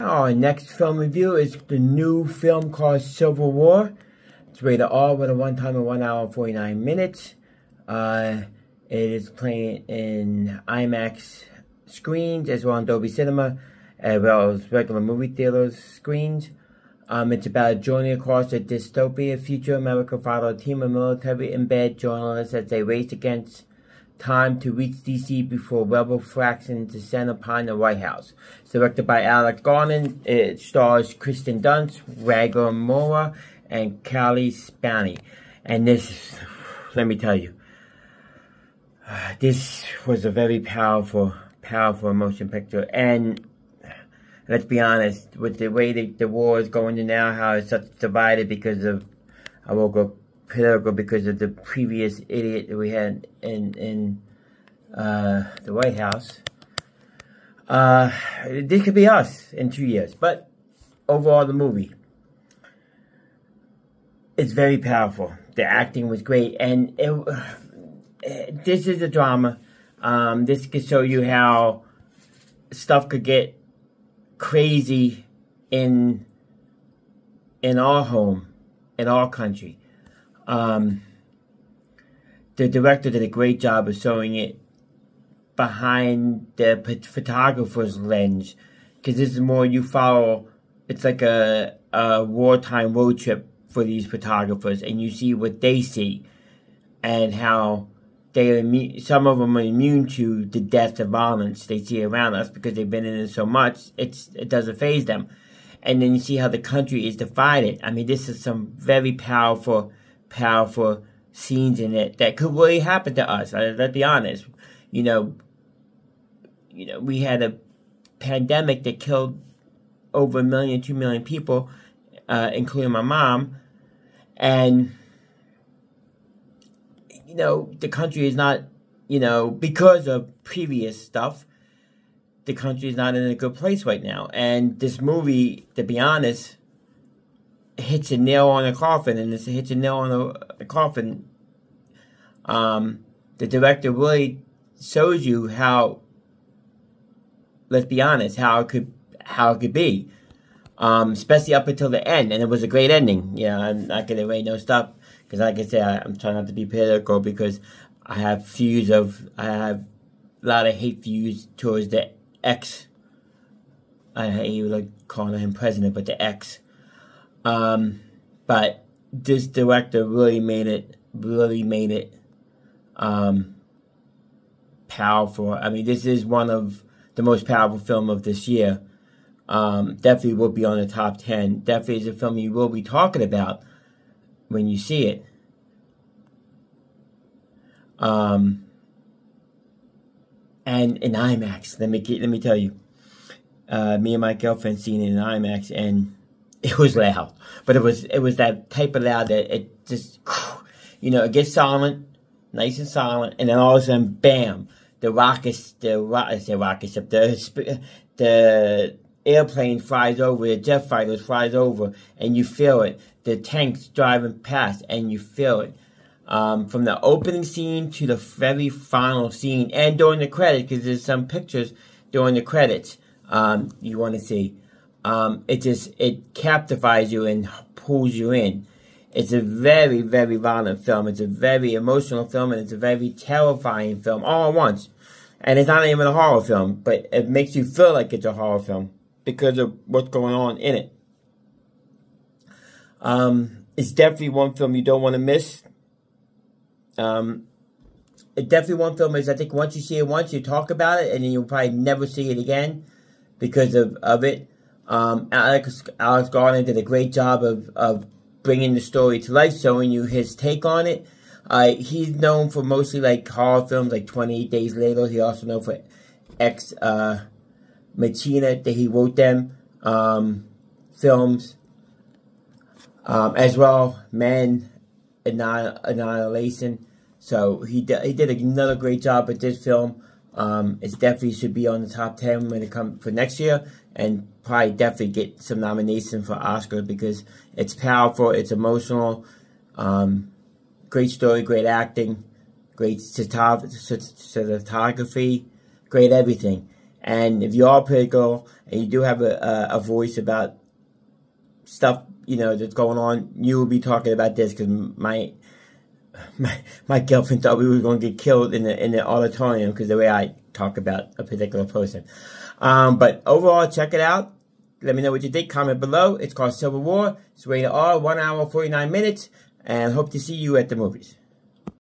Our next film review is the new film called Civil War. It's rated R with a one time of 1 hour 49 minutes. Uh, it is playing in IMAX screens as well as Dolby Cinema, as well as regular movie theaters screens. Um, it's about a journey across a dystopia future. America follow a team of military bad journalists as they race against time to reach DC before rebel factions descend upon the White House. Directed by Alex Garland. It stars Kirsten Dunst, Wagner Moura, and Cailee Spaeny. And this, let me tell you, this was a very powerful, powerful motion picture. And let's be honest, with the way the, the war is going to now, how it's such divided because of, I will go political because of the previous idiot that we had in in uh, the White House. Uh, this could be us in two years, but overall, the movie it's very powerful. The acting was great, and it, this is a drama. Um, this could show you how stuff could get crazy in in our home, in our country. Um, the director did a great job of showing it behind the photographer's lens because this is more you follow. It's like a, a wartime road trip for these photographers, and you see what they see and how they are immune, some of them are immune to the death and violence they see around us because they've been in it so much. It's it doesn't phase them, and then you see how the country is divided. I mean, this is some very powerful powerful scenes in it that could really happen to us. Let's be honest. You know, you know, we had a pandemic that killed over a million, two million people, uh, including my mom, and you know, the country is not, you know, because of previous stuff, the country is not in a good place right now. And this movie, to be honest, hits a nail on a coffin, and it hits a nail on a, a coffin. Um, the director really shows you how. Let's be honest, how it could how it could be, um, especially up until the end, and it was a great ending. Yeah, I'm not gonna wait no stop because, like I said, I, am trying not to be political because I have views of I have a lot of hate views towards the ex. I hate like calling him president, but the ex um, but this director really made it, really made it um, powerful. I mean, this is one of the most powerful film of this year. Um, definitely will be on the top 10. Definitely is a film you will be talking about when you see it. Um, and in IMAX, let me let me tell you, uh, me and my girlfriend seen it in IMAX, and it was loud, but it was it was that type of loud that it just, you know, it gets silent, nice and silent, and then all of a sudden, bam, the rocket, the I say rocket ship, the the airplane flies over, the jet fighter flies over, and you feel it. The tanks driving past, and you feel it. Um, from the opening scene to the very final scene, and during the credits, because there's some pictures during the credits um, you want to see um, it just it captivates you and pulls you in. It's a very, very violent film. It's a very emotional film, and it's a very terrifying film all at once. And it's not even a horror film, but it makes you feel like it's a horror film because of what's going on in it. Um, it's definitely one film you don't want to miss. Um, it definitely one film is I think once you see it once, you talk about it, and then you'll probably never see it again because of, of it. Um, Alex Alex Garland did a great job of, of bringing the story to life, showing you his take on it. Uh, he's known for mostly like horror films, like 28 Days Later. He also known for Ex uh, Machina that he wrote them um, films um, as well. Men Annihilation. So he did, he did another great job with this film. Um, it definitely should be on the top 10 when it comes for next year and probably definitely get some nomination for Oscar because it's powerful, it's emotional, um, great story, great acting, great cinematography, great everything. And if you are political and you do have a, a, a voice about stuff, you know, that's going on, you will be talking about this because my, my, my girlfriend thought we were going to get killed in the, in the auditorium because the way I talk about a particular person. Um, but overall, check it out. Let me know what you think. Comment below. It's called Civil War. It's rated R, 1 hour, 49 minutes. And hope to see you at the movies.